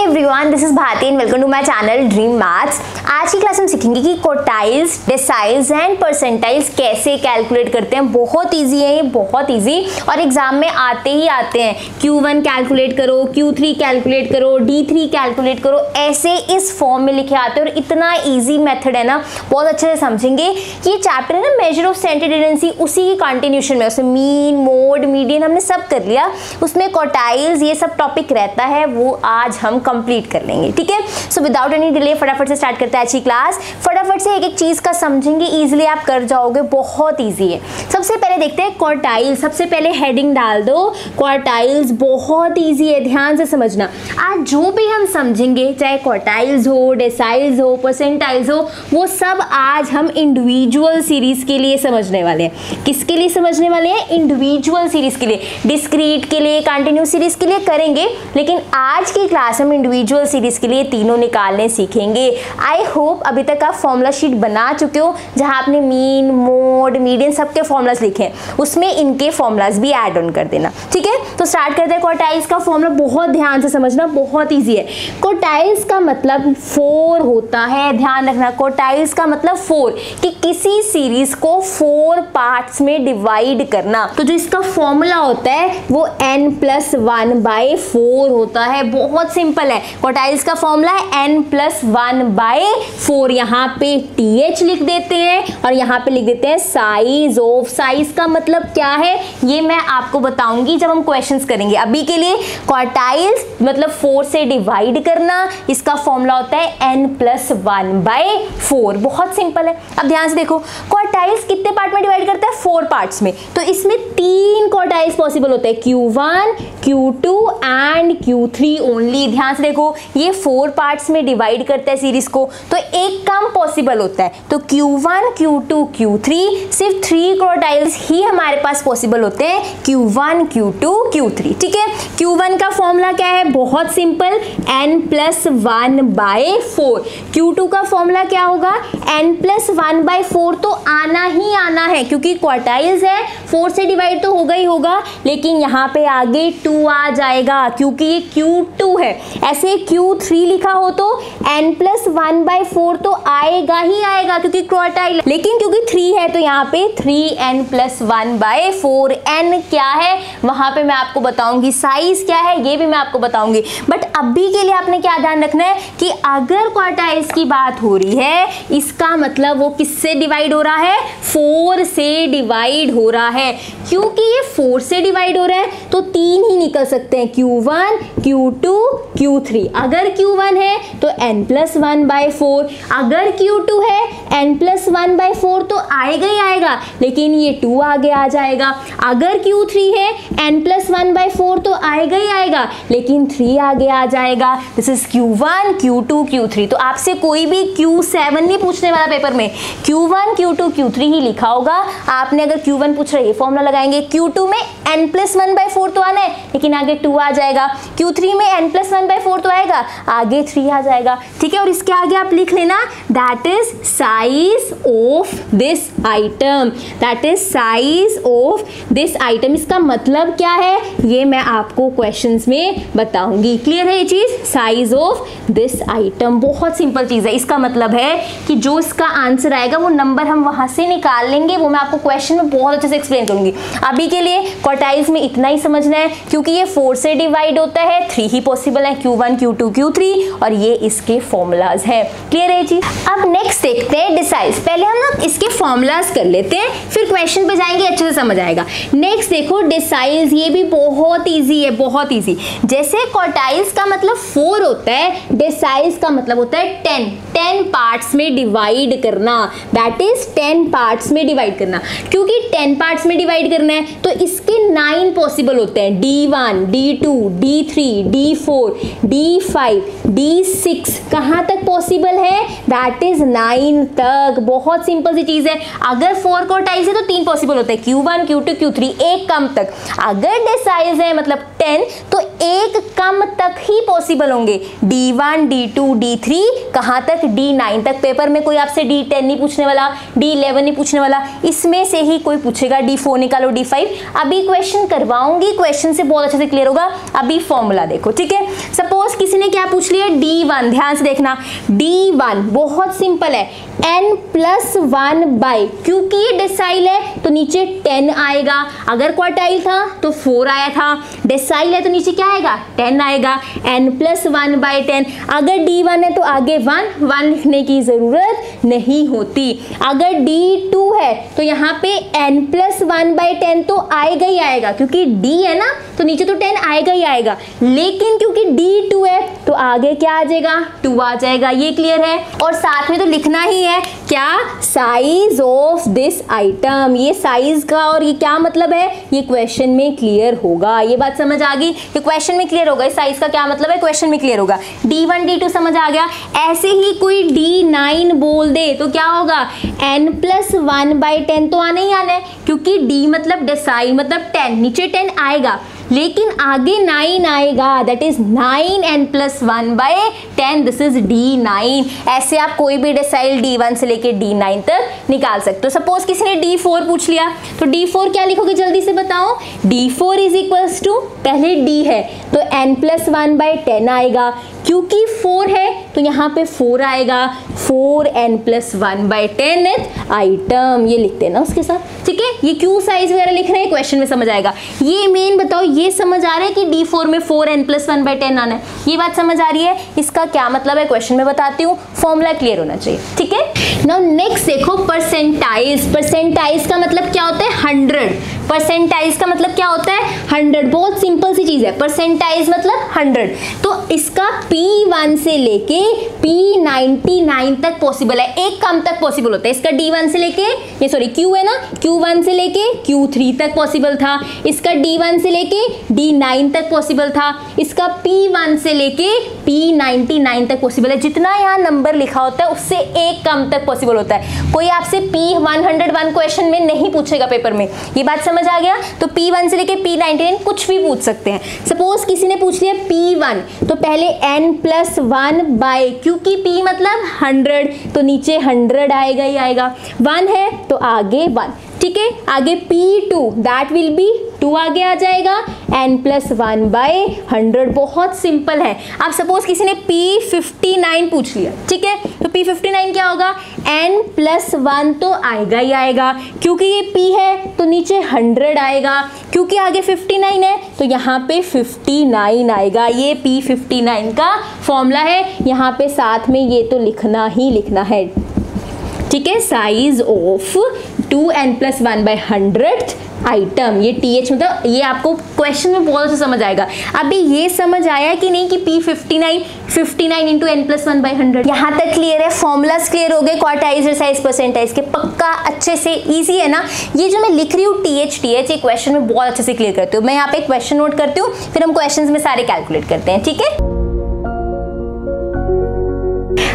Everyone this is Bharti and welcome to my channel dream maths आज की class में सीखेंगे कि कोटाइल्स डेसाइल्स एंड परसेंटाइल्स कैसे कैलकुलेट करते हैं। बहुत इजी है ये, बहुत इजी और एग्ज़ाम में आते ही आते हैं। Q1 कैलकुलेट करो Q3 कैलकुलेट करो D3 कैलकुलेट करो। ऐसे इस फॉर्म में लिखे आते हैं और इतना ईजी मेथड है ना, बहुत अच्छे से समझेंगे। ये चैप्टर है ना मेजर ऑफ़ सेंटर टेंडेंसी उसी की कंटिन्यूशन में, उसमें मीन मोड मीडियन हमने सब कर लिया। उसमें कोटाइल्स ये सब टॉपिक रहता है, वो आज हम कंप्लीट कर लेंगे, ठीक है? सो विदाउट एनी डिले फटाफट से स्टार्ट करते हैं अच्छी क्लास फटाफट से एक एक चीज़ का समझेंगे इजीली आप कर जाओगे, बहुत इजी है। सबसे पहले देखते हैं क्वार्टाइल सबसे पहले हेडिंग डाल दो। क्वार्टाइल्स बहुत इजी है, ध्यान से समझना। आज जो भी हम समझेंगे, चाहे क्वार्टाइल्स हो डेसाइल्स हो परसेंटाइल्स हो, वो सब आज हम इंडिविजुअल सीरीज़ के लिए समझने वाले हैं। किसके लिए समझने वाले हैं? इंडिविजुअल सीरीज़ के लिए। डिस्क्रीट के लिए कंटिन्यूस सीरीज़ के लिए करेंगे, लेकिन आज की क्लास हम इंडिविजुअल सीरीज़ के लिए तीनों निकालने सीखेंगे। आई होप अभी तक आप फॉर्मूला शीट बना चुके हो, जहाँ आपने मीन मोड मीडियन सबके फॉर्मूलाज लिखे हैं। उसमें इनके फॉर्मूलाज भी ऐड ऑन कर देना, ठीक है? तो स्टार्ट करते हैं। कोटाइल्स का फॉर्मूला बहुत ध्यान से समझना, बहुत ईजी है। कोटाइल्स का मतलब फोर होता है, ध्यान रखना। कोटाइल्स का मतलब फोर कि किसी सीरीज़ को फोर पार्ट्स में डिवाइड करना। तो जो इसका फॉर्मूला होता है, वो n plus one by four होता है। बहुत सिंपल है। कोटाइल्स का फॉर्मूला है n plus one by four यहाँ पे टी एच लिख देते हैं और यहाँ पे लिख देते हैं साइज़ ऑफ़ साइज़ का मतलब क्या है? ये मैं आपको बताऊँगी जब हम क्वेश्चंस करेंगे। अभी के लिए क्वार्टाइल्स मतलब फोर से डिवाइड करना इसका फॉर्मूला होता है n plus one by four बहुत सिंपल है। अब ध्यान से देखो क्वार्टाइल्स कितने पार्ट में डिवाइड करता है? फोर पार्ट्स में। तो इसमें तीन क्वार्टाइल्स पॉसिबल होते हैं। Q1, Q2 and Q3 only ध्यान से देखो ये फोर पार्ट्स में डिवाइड करता है सीरीज़ को तो एक काम पॉसिबल होता है। तो Q1, Q2, Q3 सिर्फ़ थ्री क्वार्टाइल्स ही हमारे पास पॉसिबल होते हैं। Q1, Q2, Q3 ठीक है? Q1 का फॉर्मूला क्या है? बहुत simple n plus one by four Q का फॉर्मूला क्या होगा? N plus one by four तो आना ही आना है क्योंकि क्वार्टाइल्स है फोर से डिवाइड तो होगा ही होगा लेकिन यहाँ पे आगे टू आ जाएगा क्योंकि ये Q2 है। ऐसे Q3 लिखा हो तो n plus one by four तो आएगा ही आएगा क्योंकि क्वार्टाइल लेकिन क्योंकि थ्री है तो यहाँ पे three N plus one by four N क्या है? वहाँ पे मैं आपको बताऊँगी साइज़ क्या है ये भी मैं आपको बताऊँगी। बट अभी के लिए आपने क्या ध्यान रखना है कि अगर क्वार्टाइल्स की बात हो रही है इसका मतलब वो किससे डिवाइड हो रहा है? फोर से डिवाइड हो रहा है। क्योंकि ये फोर से डिवाइड हो रहा है तो तीन ही निकल सकते हैं। Q1, Q2, Q3 अगर Q1 है तो n plus one by four अगर Q2 है n plus one by four तो आएगा ही आएगा लेकिन ये टू आगे आ जाएगा. अगर Q3 है n plus one by four तो आएगा ही आएगा लेकिन थ्री आगे आ जाएगा. This is Q1, Q2, Q3 तो आपसे कोई भी Q7 नहीं पूछने वाला पेपर में. Q1, Q2, Q3 ही लिखा होगा. आपने अगर Q1 पूछ रहे फॉर्मूला लगाएँगे. Q2 में n plus one by four तो आना है लेकिन आगे टू आ जाएगा. Q3 में n plus one by four तो आएगा, आगे थ्री आ जाएगा। ठीक है, और इसके आगे आप लिख लेना that is size of this item that is size of this item इसका मतलब क्या है? ये मैं आपको क्वेश्चंस में बताऊँगी। क्लियर है ये चीज़? साइज़ ऑफ़ दिस आइटम बहुत सिंपल चीज़ है। इसका मतलब है कि जो इसका आंसर आएगा, वो नंबर हम वहाँ से निकाल लेंगे। वो मैं आपको क्वेश्चन में बहुत अच्छे से एक्सप्लेन करूँगी। अभी के लिए क्वार्टाइल्स में इतना ही समझना है, क्योंकि ये फोर से डिवाइड होता है थ्री ही पॉसिबल है Q one Q two Q three और ये इसके फॉर्मूलाज हैं। क्लियर है चीज़ अब नेक्स्ट देखते हैं डिसाइज पहले हम लोग इसके फॉर्मूलाज कर लेते हैं, फिर क्वेश्चन पे जाएँगे, अच्छे से समझ आएगा। नेक्स्ट देखो डिसाइज ये भी बहुत ईजी है, बहुत ईजी जैसे क्वार्टाइल्स का मतलब फोर होता है डिसाइज का मतलब होता है टेन टेन पार्ट्स में डिवाइड करना। दैट इज़ टेन पार्ट्स में डिवाइड करना। क्योंकि टेन पार्ट्स में डिवाइड करना है तो इसके नाइन पॉसिबल होते हैं। D one D two D three D four D five D six कहाँ तक पॉसिबल है? दैट इज़ नाइन तक। बहुत सिंपल सी चीज़ है। अगर फोर क्वार्टाइल्स है तो तीन पॉसिबल होते हैं। Q one Q two Q three एक कम तक। अगर डेसाइज है मतलब टेन तो एक कम तक ही पॉसिबल होंगे। D one D two D three कहाँ तक? डी नाइन तक। पेपर में कोई आपसे डी टेन नहीं पूछने वाला डी इलेवन नहीं पूछने वाला। इसमें से ही कोई पूछेगा डी फोर निकालो डी फाइव अभी क्वेश्चन करवाऊँगी। क्वेश्चन से बहुत अच्छे से क्लियर होगा। अभी फॉर्मूला देखो, ठीक है? सब सपोज़ किसी ने क्या पूछ लिया? डी वन ध्यान से देखना। डी वन बहुत सिंपल है। एन प्लस वन बाई क्योंकि ये डिसाइल है तो नीचे टेन आएगा। अगर क्वार्टाइल था तो फोर आया था। डिसाइल है तो नीचे क्या आएगा? टेन आएगा। N plus one by ten अगर डी वन है तो आगे वन वन लिखने की ज़रूरत नहीं होती। अगर डी टू है तो यहाँ पे N plus one by ten तो आएगा ही आएगा, क्योंकि डी है ना तो नीचे तो टेन आएगा ही आएगा। लेकिन क्योंकि डी टू है तो आगे क्या आ जाएगा? टू आ जाएगा, ये क्लियर है। और साथ में तो लिखना ही है, क्या? साइज़ ऑफ़ दिस आइटम ये साइज़ का और ये क्या मतलब है? ये क्वेश्चन में क्लियर होगा। ये बात समझ आ गई? ये क्वेश्चन में क्लियर होगा। इस साइज़ का क्या मतलब है? क्वेश्चन में क्लियर होगा। डी वन डी टू समझ आ गया। ऐसे ही कोई डी नाइन बोल दे तो क्या होगा? N plus one by ten तो आना ही आना है। क्योंकि डी मतलब डिसाइड मतलब टेन नीचे टेन आएगा। लेकिन आगे नाइन आएगा. That is nine N plus one by ten this is D nine ऐसे आप कोई भी डिसाइल डी वन से लेके डी नाइन तक निकाल सकते हो. सपोज़ किसी ने डी फोर पूछ लिया तो डी फोर क्या लिखोगे जल्दी से बताओ? D four is equals to पहले डी है तो N plus one by ten आएगा. क्योंकि फोर है तो यहाँ पे फोर आएगा। Four N plus one by ten item, ये लिखते हैं ना उसके साथ। ठीक है? ये क्यू साइज़ वगैरह लिख रहे हैं? क्वेश्चन में समझ आएगा। ये मेन बताओ, ये समझ आ रहा है कि डी फोर में four N plus one by ten आना है? ये बात समझ आ रही है? इसका क्या मतलब है? क्वेश्चन में बताती हूँ। फॉर्मूला क्लियर होना चाहिए। ठीक है? नाउ नेक्स्ट देखो परसेंटाइज परसेंटाइज का मतलब क्या होता है? हंड्रेड परसेंटाइज का मतलब क्या होता है? हंड्रेड बहुत सिंपल सी चीज़ है। परसेंटाइज मतलब हंड्रेड तो इसका P1 से लेके P99 तक पॉसिबल है। एक कम तक पॉसिबल होता है। इसका D1 से लेके, ये सॉरी Q है ना? Q1 से लेके Q3 तक पॉसिबल था। इसका D1 से लेके D9 तक पॉसिबल था। इसका P1 से लेके P99 तक पॉसिबल है। जितना यहाँ नंबर लिखा होता है, उससे एक कम तक पॉसिबल होता है। कोई आपसे P101 क्वेश्चन में नहीं पूछेगा पेपर में। ये बात समझ आ गया? तो P1 से लेके P99 कुछ भी पूछ सकते हैं। सपोज़ किसी ने पूछ लिया P1 तो पहले N प्लस वन बाय क्योंकि पी मतलब 100 तो नीचे 100 आएगा ही आएगा। वन है तो आगे वन ठीक है? आगे P2 that will be two आगे आ जाएगा। N plus one by hundred बहुत सिंपल है। आप सपोज़ किसी ने P59 पूछ लिया, ठीक है? तो P59 क्या होगा? N प्लस वन तो आएगा ही आएगा। क्योंकि ये P है तो नीचे 100 आएगा। क्योंकि आगे 59 है तो यहाँ पे 59 आएगा। ये P59 का फॉर्मूला है। यहाँ पे साथ में ये तो लिखना ही लिखना है। ठीक है? Size of two N plus one by hundred item. ये टी एच मतलब ये आपको क्वेश्चन में बहुत अच्छा समझ आएगा। अभी ये समझ आया कि नहीं कि P fifty nine fifty nine into N plus one by hundred यहाँ तक क्लियर है फॉर्मुलाज क्लियर हो गए क्वार्टाइज साइज़ परसेंटाइज के। पक्का, अच्छे से इजी है ना? ये जो मैं लिख रही हूँ टी एच टी एच ये क्वेश्चन में बहुत अच्छे से क्लियर करती हूँ। मैं यहाँ पे क्वेश्चन नोट करती हूँ, फिर हम क्वेश्चन में सारे कैलकुलेट करते हैं, ठीक है?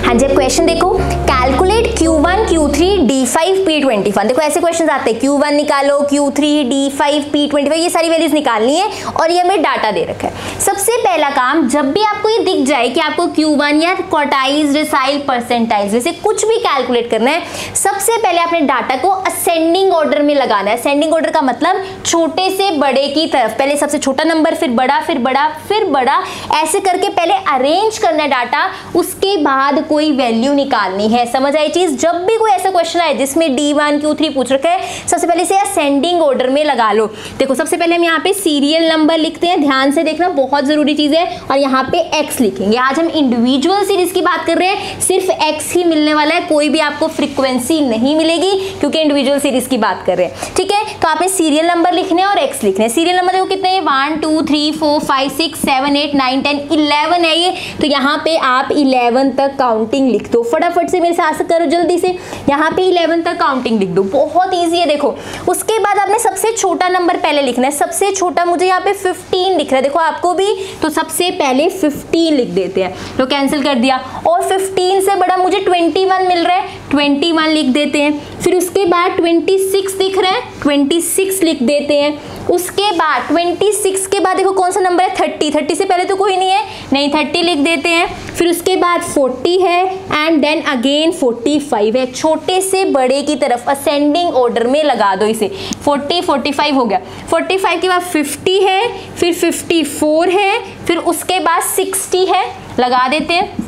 हाँ जब क्वेश्चन देखो। Calculate Q1, Q3, D5, P21 देखो ऐसे क्वेश्चन आते हैं। Q1 निकालो Q3, D5, P25 ये सारी वैल्यूज़ निकालनी है और ये हमें डाटा दे रखा है। सबसे पहला काम जब भी आपको ये दिख जाए कि आपको Q1 या क्वार्टाइज रिसाइल परसेंटाइज जैसे कुछ भी कैलकुलेट करना है सबसे पहले आपने डाटा को असेंडिंग ऑर्डर में लगाना है। असेंडिंग ऑर्डर का मतलब छोटे से बड़े की तरफ़। पहले सबसे छोटा नंबर फिर बड़ा फिर बड़ा फिर बड़ा। ऐसे करके पहले अरेंज करना है डाटा उसके बाद कोई वैल्यू निकालनी है? समझ आई चीज़? जब भी कोई ऐसा क्वेश्चन आए, जिसमें डी वन क्यू थ्री पूछ रखा है, सबसे पहले इसे असेंडिंग ऑर्डर में लगा लो। देखो, सबसे पहले हम यहाँ पे सीरियल नंबर लिखते हैं। ध्यान से देखना, बहुत ज़रूरी चीज़ है। और यहाँ पे एक्स लिखेंगे। आज हम इंडिविजुअल सीरीज़ की बात कर रहे हैं। सिर्फ़ एक्स ही मिलने वाला है। कोई भी आपको फ्रिक्वेंसी नहीं मिलेगी, क्योंकि इंडिविजुअल सीरीज़ की बात कर रहे हैं। ठीक है? तो आप सीरियल नंबर लिखने और एक्स लिखने सीरियल नंबर देखो कितने one two three four five six seven eight nine ten eleven है ये। तो यहाँ पे आप इलेवन तक काउंटिंग लिख दो। फटाफट से मेरे साथ करो जल्दी से। यहाँ पे इलेवन तक काउंटिंग लिख दो। बहुत ईजी है, देखो। उसके बाद आपने सबसे छोटा नंबर पहले लिखना है। सबसे छोटा मुझे यहाँ पे फिफ्टीन लिख रहा है। देखो, आपको भी तो सबसे पहले फिफ्टीन लिख देते हैं। तो कैंसिल कर दिया। और फिफ्टीन से बड़ा मुझे ट्वेंटी मिल रहा है। ट्वेंटी वन लिख देते हैं। फिर उसके बाद ट्वेंटी सिक्स दिख रहा है, ट्वेंटी सिक्स लिख देते हैं। उसके बाद 26 के बाद देखो कौन सा नंबर है? 30 30 से पहले तो कोई नहीं है, नहीं 30 लिख देते हैं। फिर उसके बाद 40 है एंड देन अगेन 45 है। छोटे से बड़े की तरफ़ असेंडिंग ऑर्डर में लगा दो इसे। 40 45 हो गया। 45 के बाद 50 है, फिर 54 है, फिर उसके बाद 60 है, लगा देते हैं।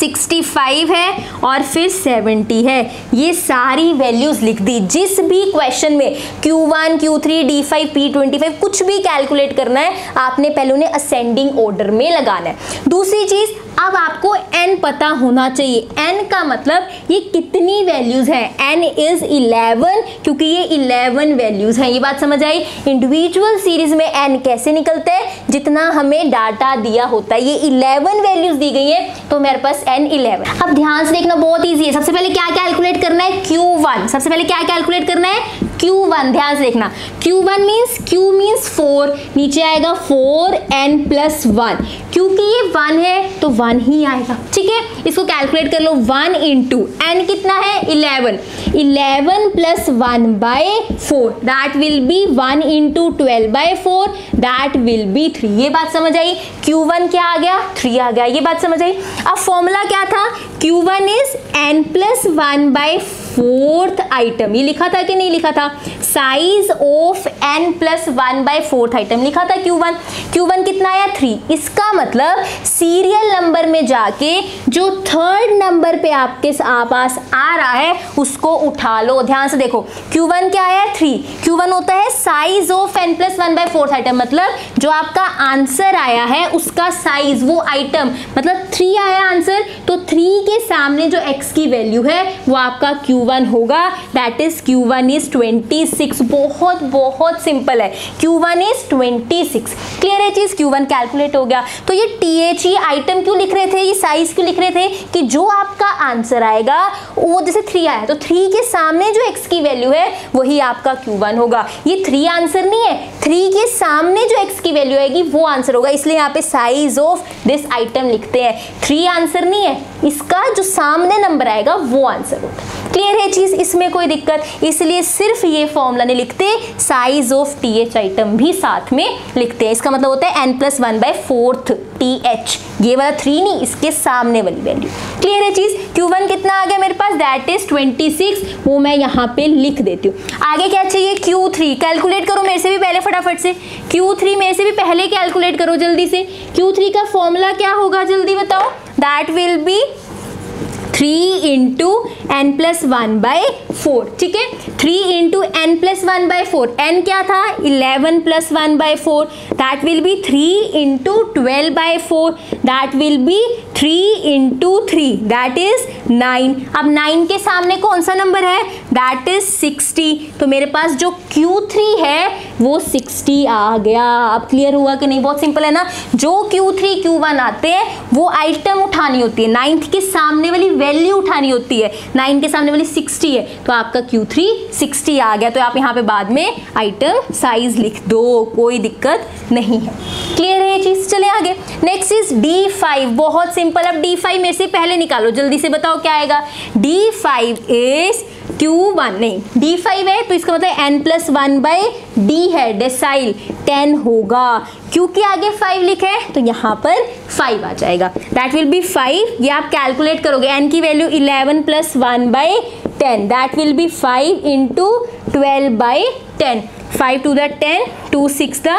65 है और फिर 70 है। ये सारी वैल्यूज़ लिख दी। जिस भी क्वेश्चन में Q1, Q3, D5, P25 कुछ भी कैलकुलेट करना है आपने पहले उन्हें असेंडिंग ऑर्डर में लगाना है। दूसरी चीज़ अब आपको n पता होना चाहिए। N का मतलब ये कितनी वैल्यूज़ है? N इज़ 11 क्योंकि ये 11 वैल्यूज़ हैं। ये बात समझ आई? इंडिविजुअल सीरीज़ में n कैसे निकलते हैं? जितना हमें डाटा दिया होता है। ये 11 वैल्यूज़ दी गई है तो मेरे पास n 11 अब ध्यान से देखना बहुत ईजी है। सबसे पहले क्या कैलकुलेट करना है? Q1 सबसे पहले क्या कैलकुलेट करना है? Q1 ध्यान से देखना। Q1 means Q means four नीचे आएगा फोर एन प्लस वन क्योंकि ये वन है तो वन ही आएगा। ठीक है? इसको कैलकुलेट कर लो। वन इंटू एन कितना है? Eleven eleven plus one by four that will be one into twelve by four that will be three ये बात समझ आई? Q1 क्या आ गया? थ्री आ गया। ये बात समझ आई? अब फॉर्मूला क्या था? Q1 is n plus one by fourth item, ये लिखा था कि नहीं लिखा था? Size of n plus one by fourth item लिखा था क्यू वन क्यू वन कितना आया? थ्री इसका मतलब सीरियल नंबर में जाके जो थर्ड नंबर पे आपके पास आ रहा है, उसको उठा लो। ध्यान से देखो क्यू वन क्या आया? थ्री क्यू वन होता है size of n plus one by fourth item मतलब जो आपका आंसर आया है, उसका साइज़ वो आइटम मतलब थ्री आया आंसर तो थ्री के सामने जो एक्स की वैल्यू है, वो आपका क्यू वन होगा. That is Q one is twenty six बहुत बहुत सिंपल है. Q one is twenty six clear है चीज़? क्यू वन कैलकुलेट हो गया. तो ये टी एच ई आइटम क्यों लिख रहे थे? ये साइज़ क्यों लिख रहे थे? कि जो आपका आंसर आएगा, वो जैसे थ्री आया तो थ्री के सामने जो एक्स की वैल्यू है, वही आपका क्यू वन होगा. ये थ्री आंसर नहीं है. थ्री के सामने जो एक्स की वैल्यू आएगी, वो आंसर होगा. इसलिए यहाँ पे साइज़ ऑफ़ दिस आइटम लिखते हैं. थ्री आंसर नहीं है. इसका जो सामने नंबर आएगा, वो आंसर होता है। क्लियर है चीज़? इसमें कोई दिक्कत? इसलिए सिर्फ़ ये फॉर्मूला नहीं लिखते size of t h item भी साथ में लिखते हैं। इसका मतलब होता है n plus one by fourth t h ये वाला थ्री नहीं, इसके सामने वाली वैल्यू क्लियर है चीज़? क्यू वन कितना आ गया मेरे पास? दैट इज़ ट्वेंटी सिक्स वो मैं यहाँ पे लिख देती हूँ। आगे क्या चाहिए? क्यू थ्री कैलकुलेट करो मेरे से भी पहले फटाफट से। क्यू थ्री मेरे से भी पहले कैलकुलेट करो जल्दी से। क्यू थ्री का फॉर्मूला क्या होगा? जल्दी बताओ। That will be three into n plus one by four ठीक है? Three into n plus one by four n क्या था? Eleven plus one by four that will be three into twelve by four that will be three into three that is nine अब nine के सामने कौन सा number है? That is sixty तो मेरे पास जो क्यू थ्री है, वो सिक्सटी आ गया। अब क्लियर हुआ कि नहीं? बहुत सिंपल है ना? जो क्यू थ्री क्यू वन आते हैं, वो आइटम उठानी होती है। नाइन्थ के सामने वाली वैल्यू उठानी होती है। नाइन के सामने वाली सिक्सटी है। तो आपका क्यू थ्री सिक्सटी आ गया। तो आप यहाँ पे बाद में आइटम साइज़ लिख दो। कोई दिक्कत नहीं है। क्लियर है ये चीज़? चले आगे। नेक्स्ट इज़ डी फाइव बहुत सिंपल अब डी फाइव में से पहले निकालो। जल्दी से बताओ क्या आएगा? D five is Q one नहीं डी फाइव है तो इसका मतलब N plus one by D है डेसाइल टेन होगा। क्योंकि आगे फाइव लिखे है तो यहाँ पर फाइव आ जाएगा। दैट विल बी फाइव ये आप कैलकुलेट करोगे एन की value eleven plus one by ten that will be five into twelve by ten five two the ten two six the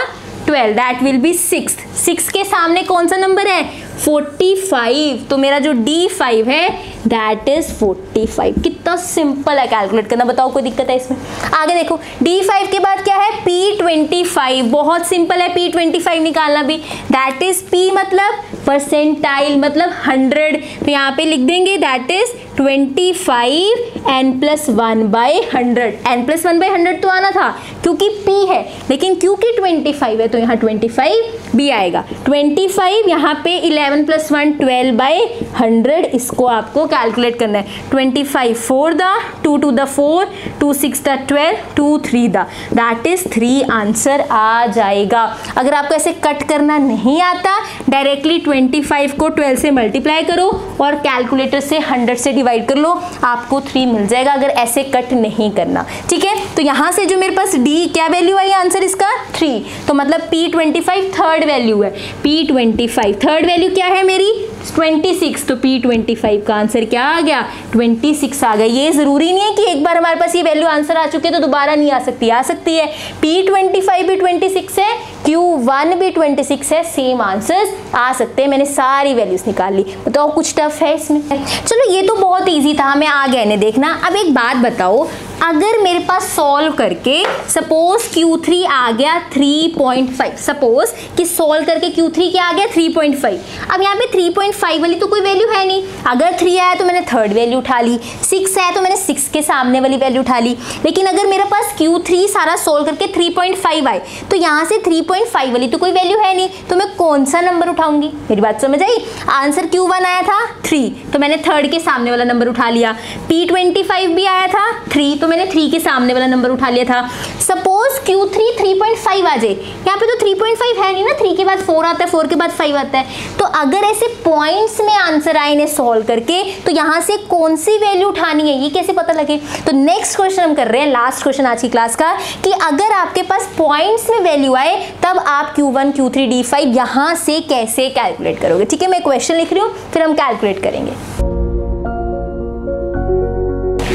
twelve that will be six six के सामने कौन सा number है? Forty five तो मेरा जो D five है that is forty five कितना सिंपल है कैलकुलेट करना, बताओ कोई दिक्कत है इसमें? आगे देखो डी फाइव के बाद क्या है? पी ट्वेंटी फाइव बहुत सिंपल है पी ट्वेंटी फाइव निकालना भी. दैट इज़ पी मतलब परसेंटाइल मतलब हंड्रेड तो यहाँ पे लिख देंगे that is twenty five n plus one by hundred n plus one by hundred तो आना था, क्योंकि पी है। लेकिन क्योंकि ट्वेंटी फाइव है तो यहाँ ट्वेंटी फाइव भी आएगा। ट्वेंटी फाइव यहाँ पे eleven plus one twelve by hundred इसको आपको कैलकुलेट करना है। Twenty five four the two two the four two six the twelve two three that is three answer आ जाएगा। अगर आपको ऐसे कट करना नहीं आता डायरेक्टली ट्वेंटी फाइव को ट्वेल्व से मल्टीप्लाई करो और कैलकुलेटर से हंड्रेड से डिवाइड डिवाइड कर लो, आपको थ्री मिल जाएगा अगर ऐसे कट नहीं करना। ठीक है? तो यहाँ से जो मेरे पास डी क्या वैल्यू आई आंसर इसका? थ्री तो मतलब P twenty five third value है। P twenty five third value क्या है मेरी? 26 तो P25 का आंसर क्या आ गया? 26 आ गया। ये ज़रूरी नहीं है कि एक बार हमारे पास ये वैल्यू आंसर आ चुकी तो दोबारा नहीं आ सकती। आ सकती है। P25 भी 26 है Q1 भी 26 है सेम आंसर्स आ सकते हैं। मैंने सारी वैल्यूज़ निकाल ली। बताओ, कुछ टफ है इसमें? चलो, ये तो बहुत ईजी था। हमें आ गया इन्हें देखना। अब एक बात बताओ, अगर मेरे पास सॉल्व करके सपोज़ Q3 आ गया 3.5 सपोज़ कि सॉल्व करके Q3 क्या आ गया? 3.5 अब यहाँ पे 3.5 वाली तो कोई वैल्यू है नहीं। अगर 3 आया तो मैंने थर्ड वैल्यू उठा ली। 6 आया तो मैंने 6 के सामने वाली वैल्यू उठा ली। लेकिन अगर मेरे पास Q3 सारा सॉल्व करके 3.5 आए तो यहाँ से 3.5 वाली तो कोई वैल्यू है नहीं। तो मैं कौन सा नंबर उठाऊँगी? मेरी बात समझ आई? आंसर Q1 आया था 3 तो मैंने थर्ड के सामने वाला नंबर उठा लिया। P25 भी आया था 3 तो मैंने थ्री के सामने वाला नंबर उठा लिया था। सपोज़ थ्री पॉइंट फाइव आ जाए। यहाँ पे तो थ्री पॉइंट फाइव है नहीं ना? थ्री के बाद फोर आता है फोर के बाद फाइव आता है। तो अगर ऐसे पॉइंट्स में आंसर आए इन्हें सॉल्व करके तो यहाँ से कौन सी वैल्यू उठानी है, ये कैसे पता लगे? तो नेक्स्ट क्वेश्चन हम कर रहे हैं लास्ट क्वेश्चन आज की क्लास का, कि अगर आपके पास पॉइंट्स में वैल्यू आए, तब आप Q one Q three D five यहाँ से कैसे कैलकुलेट करोगे? ठीक है, मैं क्वेश्चन लिख रही हूँ, फिर हम कैलकुलेट करेंगे।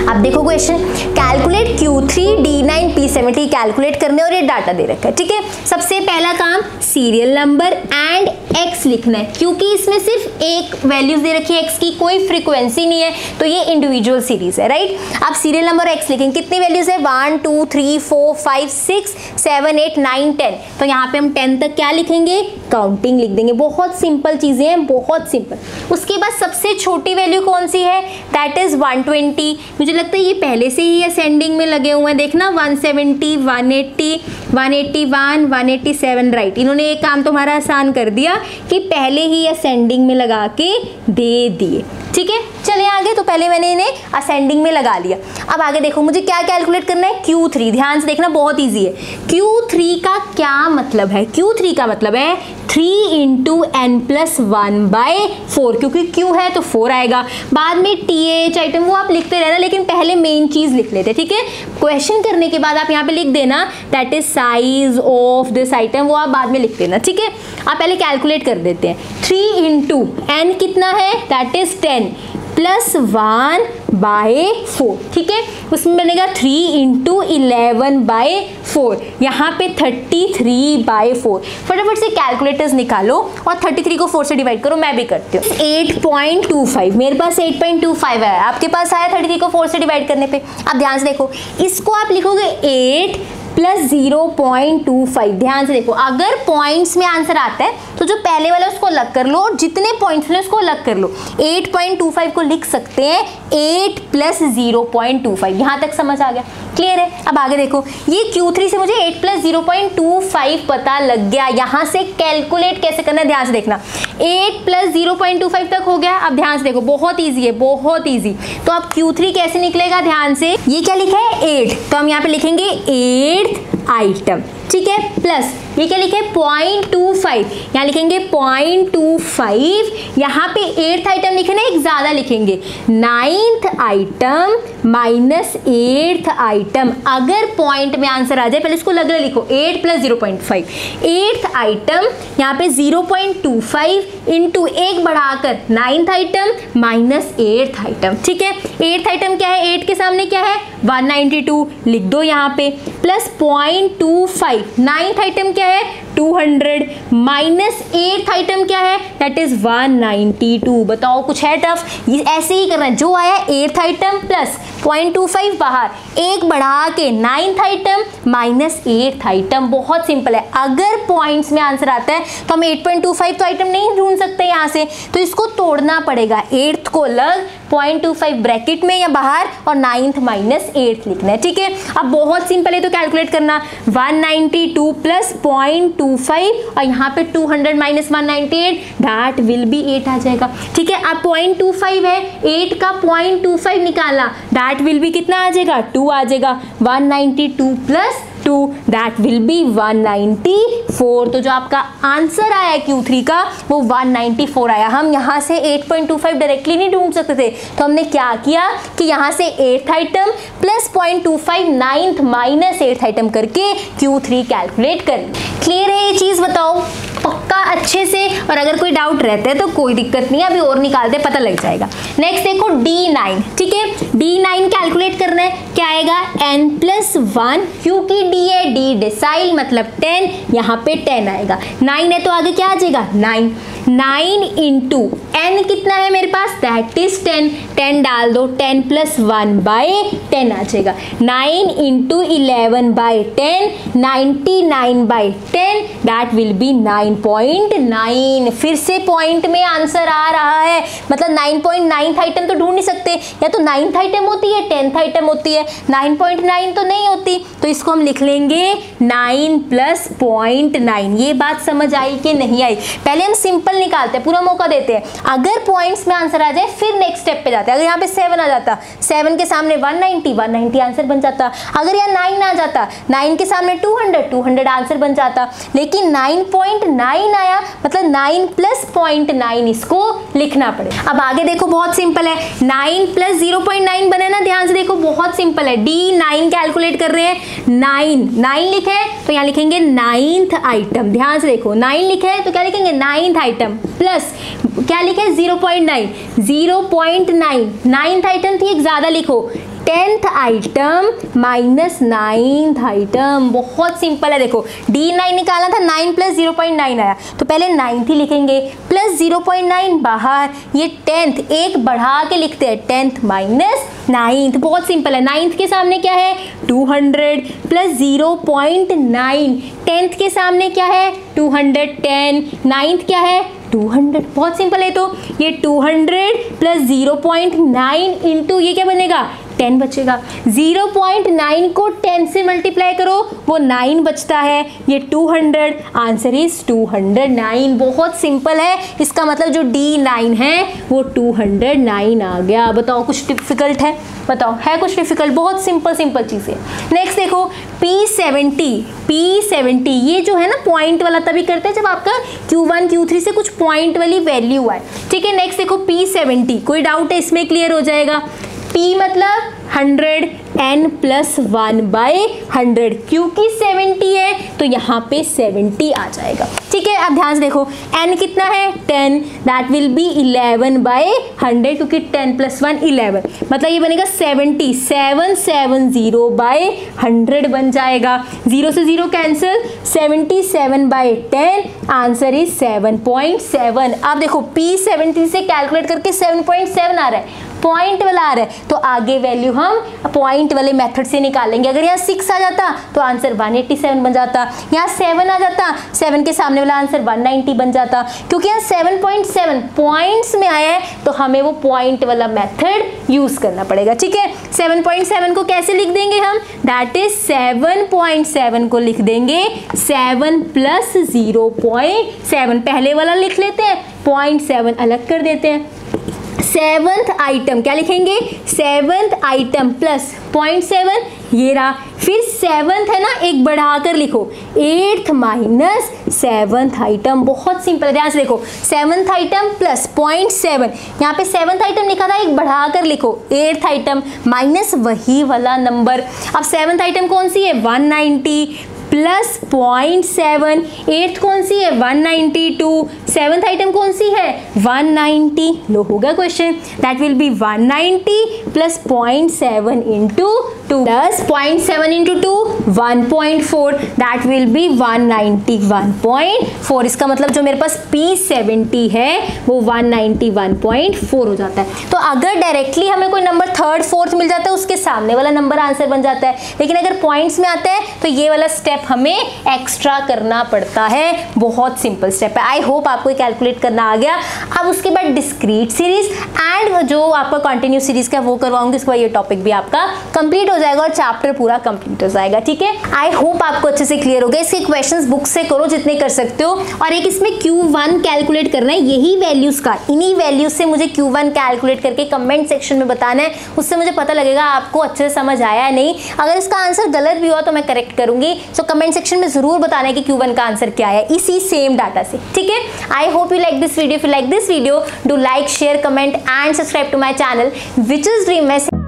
अब देखो question calculate Q3 D9 P70 calculate करने और ये डाटा दे रखा है, ठीक है? सबसे पहला काम सीरियल नंबर एंड x लिखना है, क्योंकि इसमें सिर्फ़ एक वैल्यूज़ दे रखी है, x की कोई फ्रीक्वेंसी नहीं है तो ये इंडिविजुअल सीरीज़ है राइट अब सीरियल नंबर x लिखेंगे कितनी वैल्यूज़ है? One two three four five six seven eight nine ten तो यहाँ पे हम टेन तक क्या लिखेंगे? काउंटिंग लिख देंगे। बहुत सिंपल चीज़ें हैं, बहुत सिंपल उसके बाद सबसे छोटी वैल्यू कौन सी है? दैट इज़ वन ट्वेंटी मुझे लगता है ये पहले से ही असेंडिंग में लगे हुए हैं। देखना 170, 180, 181, 187 राइट इन्होंने एक काम तुम्हारा आसान कर दिया कि पहले ही असेंडिंग में लगा के दे दिए। ठीक है? चले आगे तो पहले मैंने इन्हें असेंडिंग में लगा लिया। अब आगे देखो मुझे क्या कैलकुलेट करना है? Q3 ध्यान से देखना बहुत इजी है। Q3 का क्या मतलब है? Q3 का मतलब है three into n plus one by four क्योंकि Q है तो फोर आएगा। बाद में टी एच आइटम वो आप लिखते रहना लेकिन पहले मेन चीज़ लिख लेते ठीक है? क्वेश्चन करने के बाद आप यहाँ पे लिख देना that is size of this item वो आप बाद में लिख देना, ठीक है? आप पहले कैलकुलेट कर देते हैं। थ्री इंटू एन कितना है? That is ten plus one by four, ठीक है? उसमें बनेगा three into eleven by four यहाँ पे थर्टी थ्री बाय फोर फटाफट से कैलकुलेटर्स निकालो और थर्टी थ्री को फोर से डिवाइड करो, मैं भी करती हूँ। एट पॉइंट टू फाइव मेरे पास एट पॉइंट टू फाइव है आपके पास आया थर्टी थ्री को फोर से डिवाइड करने पे? अब ध्यान से देखो, इसको आप लिखोगे eight plus zero point two five. ध्यान से देखो, अगर पॉइंट्स में आंसर आता है तो जो पहले वाला उसको अलग कर लो और जितने पॉइंट्स में उसको अलग कर लो। एट पॉइंट टू फाइव को लिख सकते हैं, eight plus zero point two five. यहाँ तक समझ आ गया? क्लियर है? अब आगे देखो। ये Q3 से मुझे 8 प्लस ज़ीरो पता लग गया। यहाँ से कैलकुलेट कैसे करना है? ध्यान से देखना। 8 प्लस ज़ीरो तक हो गया। अब ध्यान से देखो। बहुत ईजी है, बहुत ईजी तो अब Q3 कैसे निकलेगा? ध्यान से। ये क्या लिखा है? 8 तो हम यहाँ पे लिखेंगे एट आइटम ठीक है? प्लस ये क्या लिखे पॉइंट टू फाइव यहाँ लिखेंगे पॉइंट टू फाइव यहाँ पे एट्थ आइटम लिखे ना, एक ज़्यादा लिखेंगे। Ninth item minus eighth item अगर पॉइंट में आंसर आ जाए, पहले इसको लग लिखो। Eight plus zero point five eighth item यहाँ पे zero point two five into एक बढ़ाकर ninth item minus eighth item ठीक है? एट्थ आइटम क्या है? एट के सामने क्या है? वन नाइनटी टू लिख दो यहाँ पे। Plus point two five. Ninth item क्या है? 200 माइनस एट्थ आइटम क्या है? दैट इज़ 192 बताओ, कुछ है टफ ऐसे ही करना है। जो आया eighth item plus point two five बाहर। एक बढ़ा के ninth item minus eighth item बहुत सिंपल है। अगर पॉइंट्स में आंसर आता है तो हम 8.25 तो आइटम नहीं ढूंढ सकते यहाँ से। तो इसको तोड़ना पड़ेगा। एट्थ को अलग पॉइंट टू फाइव ब्रैकेट में या बाहर और नाइन्थ माइनस एट्थ लिखना है, ठीक है? अब बहुत सिंपल है तो कैलकुलेट करना। 192 प्लस पॉइंट टू फाइव और यहाँ पे 200 hundred minus one that will be eight आ जाएगा। ठीक है, अब पॉइंट टू फाइव है, एट का पॉइंट टू फाइव निकालना दैट विल बी कितना आ जाएगा? टू आ जाएगा। One ninety two plus two that will be 194 तो जो आपका आंसर आया Q3 का, वो 194 आया। हम यहाँ से 8.25 डायरेक्टली नहीं ढूंढ सकते थे। तो हमने क्या किया कि यहाँ से eighth item plus point two five ninth minus eighth item करके Q3 कैलकुलेट कर क्लियर है ये चीज़? बताओ। पक्का अच्छे से, और अगर कोई डाउट रहता है तो कोई दिक्कत नहीं है, अभी और निकालते पता लग जाएगा। नेक्स्ट देखो डी नाइन ठीक है? डी नाइन कैलकुलेट करना है, क्या आएगा? एन प्लस वन क्योंकि डी है डी डिसाइल मतलब टेन यहाँ पे टेन आएगा। नाइन है तो आगे क्या आ जाएगा? 9 नाइन इंटू एन कितना है मेरे पास? दैट इज़ टेन टेन डाल दो ten plus one by ten आ जाएगा। Nine into eleven by ten ninety nine by ten that will be nine point nine फिर से पॉइंट में आंसर आ रहा है। मतलब नाइन पॉइंट नाइन्थ आइटम तो ढूंढ नहीं सकते। या तो नाइन्थ आइटम होती है टेंथ आइटम होती है। नाइन पॉइंट नाइन तो नहीं होती। तो इसको हम लिख लेंगे नाइन प्लस पॉइंट नाइन ये बात समझ आई कि नहीं आई? पहले हम सिंपल सिंपल निकालते हैं, पूरा मौका देते हैं। अगर पॉइंट्स में आंसर आ जाए, फिर नेक्स्ट स्टेप पे जाते हैं। अगर यहाँ पे सेवन आ जाता सेवन के सामने one ninety one ninety answer बन जाता। अगर यहाँ नाइन आ जाता नाइन के सामने two hundred two hundred answer बन जाता। लेकिन नाइन पॉइंट नाइन आया मतलब नाइन प्लस पॉइंट नाइन इसको लिखना पड़े। अब आगे देखो, बहुत सिंपल है। Nine plus zero point nine बने ना, ध्यान से देखो, बहुत सिंपल है। डी नाइन कैलकुलेट कर रहे हैं। नाइन नाइन लिखे तो यहाँ लिखेंगे नाइन्थ आइटम ध्यान से देखो नाइन लिखे तो क्या लिखेंगे? नाइन्थ आइटम आइटम प्लस क्या लिखे zero point nine zero point nine ninth item थी, एक ज़्यादा लिखो. Tenth item, minus ninth item. बहुत सिंपल है, देखो। डी नाइन निकालना था nine plus zero point nine आया। तो पहले नाइन्थ ही लिखेंगे। प्लस ज़ीरो पॉइंट नाइन बाहर, ये टेंथ एक बढ़ा के लिखते हैं। टेंथ माइनस नाइन्थ बहुत सिंपल है। नाइन्थ के सामने क्या है? Two hundred plus zero point nine tenth के सामने क्या है? टू हंड्रेड टेन नाइन्थ क्या है? 200 बहुत सिंपल है तो। ये 200 plus zero point nine into ये क्या बनेगा? टेन बचेगा। ज़ीरो पॉइंट नाइन को टेन से मल्टीप्लाई करो, वो नाइन बचता है। ये two hundred, answer is two hundred nine. बहुत सिंपल है। इसका मतलब जो डी नाइन है, वो टू हंड्रेड नाइन आ गया। बताओ, कुछ डिफ़िकल्ट है? बताओ, है कुछ डिफ़िकल्ट बहुत सिंपल सिंपल चीज़ें। नेक्स्ट देखो पी सेवेंटी पी सेवेंटी ये जो है ना पॉइंट वाला तभी करते हैं जब आपका क्यू वन क्यू थ्री से कुछ पॉइंट वाली वैल्यू आए। ठीक है नेक्स्ट देखो पी सेवेंटी कोई डाउट है? इसमें क्लियर हो जाएगा। पी मतलब hundred n plus one by hundred क्योंकि सेवेंटी है तो यहाँ पे सेवेंटी आ जाएगा। ठीक है, अब ध्यान से देखो एन कितना है? Ten that will be eleven by hundred क्योंकि टेन प्लस वन इलेवन मतलब ये बनेगा seventy seven seven zero by hundred बन जाएगा। ज़ीरो से zero cancel seventy seven by ten answer is seven point seven अब देखो पी सेवेंटी से कैलकुलेट करके सेवन पॉइंट सेवन आ रहा है। पॉइंट वाला आ रहा है तो आगे वैल्यू हम पॉइंट वाले मेथड से निकालेंगे। अगर यहाँ सिक्स आ जाता तो आंसर 187 बन जाता। यहाँ सेवन आ जाता सेवन के सामने वाला आंसर 190 बन जाता। क्योंकि यहाँ 7.7 पॉइंट्स में आया है तो हमें वो पॉइंट वाला मेथड यूज़ करना पड़ेगा, ठीक है? 7.7 को कैसे लिख देंगे हम? दैट इज़ 7.7 को लिख देंगे। 7 प्लस ज़ीरो पॉइंट सेवन पहले वाला लिख लेते हैं पॉइंट सेवन अलग कर देते हैं। सेवंथ आइटम, क्या लिखेंगे? Seventh item plus point seven ये रहा। फिर सेवंथ है ना, एक बढ़ाकर लिखो। एट्थ माइनस सेवंथ आइटम बहुत सिंपल ध्यान से देखो। Seventh item plus point seven यहाँ पे सेवंथ आइटम लिखा था, एक बढ़ाकर लिखो। एट्थ आइटम माइनस वही वाला नंबर अब सेवंथ आइटम कौन सी है? 190 प्लस पॉइंट सेवन एट्थ कौन सी है? One ninety two seventh item कौन सी है? वन नाइनटी लो, हो गया question that will be one ninety plus point seven into two plus point seven into two one point four that will be one ninety one point four इसका मतलब जो मेरे पास पी सेवेंटी है, वो one ninety one point four हो जाता है। तो अगर डायरेक्टली हमें कोई नंबर थर्ड फोर्थ मिल जाता है, उसके सामने वाला नंबर आंसर बन जाता है। लेकिन अगर पॉइंट्स में आता है तो ये वाला स्टेप हमें एक्स्ट्रा करना पड़ता है। बहुत सिंपल स्टेप है। आई होप आपको कैलकुलेट करना आ गया। अब उसके बाद डिस्क्रीट सीरीज़ एंड जो आपका कंटिन्यू सीरीज़ का वो करवाऊँगी, उसके बाद ये टॉपिक भी आपका कंप्लीट हो जाएगा और चैप्टर पूरा कंप्लीट हो जाएगा, ठीक है? आई होप आपको अच्छे से क्लियर हो गया। इसके क्वेश्चन बुक से करो, जितने कर सकते हो। और एक इसमें Q1 कैलकुलेट करना है, यही वैल्यूज़ का। इन्हीं वैल्यूज़ से मुझे Q1 कैलकुलेट करके कमेंट सेक्शन में बताना है। उससे मुझे पता लगेगा आपको अच्छे से समझ आया नहीं। अगर इसका आंसर गलत भी हुआ तो मैं करेक्ट करूँगी। सो कमेंट सेक्शन में ज़रूर बताना है कि Q1 का आंसर क्या है। इसी सेम डाटा से, ठीक है? I hope you like this video. If you like this video, do like, share, comment and subscribe to my channel which is Dream Message.